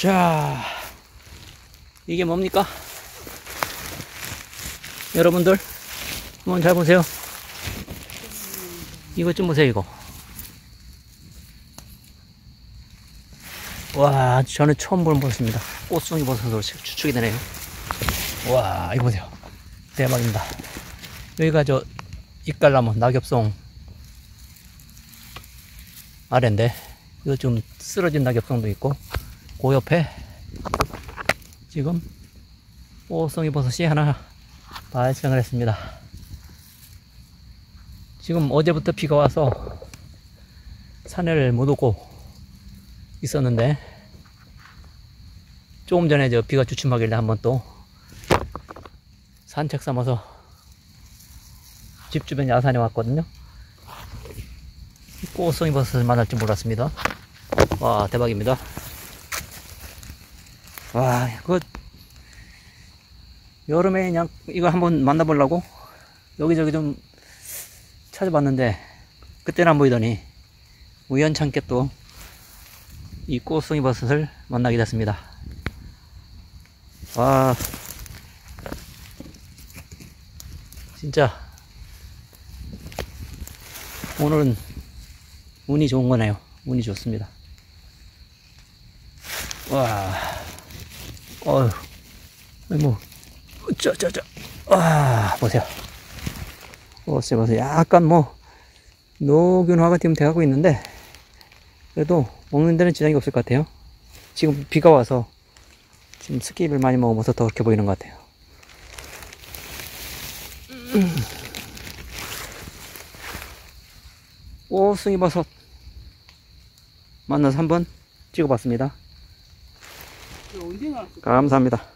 자, 이게 뭡니까? 여러분들, 한번 잘 보세요. 이것 좀 보세요, 이거. 와, 저는 처음 보는 버섯입니다. 꽃송이 버섯으로 추측이 되네요. 와, 이거 보세요. 대박입니다. 여기가 저, 이깔나무, 낙엽송 아래인데, 이거 좀 쓰러진 낙엽송도 있고, 그 옆에 지금 꽃송이 버섯이 하나 발생을 했습니다. 지금 어제부터 비가 와서 산을 못 오고 있었는데 조금 전에 저 비가 주춤하길래 한번 또 산책 삼아서 집 주변 야산에 왔거든요. 꽃송이 버섯을 만날 줄 몰랐습니다. 와 대박입니다. 와 이거 여름에 그냥 이거 한번 만나보려고 여기저기 좀 찾아봤는데 그때는 안 보이더니 우연찮게 또 이 꽃송이 버섯을 만나게 됐습니다. 와 진짜 오늘은 운이 좋은 거네요. 운이 좋습니다. 와 어휴 뭐 저 저 저 아 보세요. 보세요 보세요. 약간 뭐 노균화가 지금 돼가고 있는데 그래도 먹는 데는 지장이 없을 것 같아요. 지금 비가 와서 지금 스킵을 많이 먹어서 더 그렇게 보이는 것 같아요. 꽃송이버섯 만나서 한번 찍어봤습니다. 감사합니다.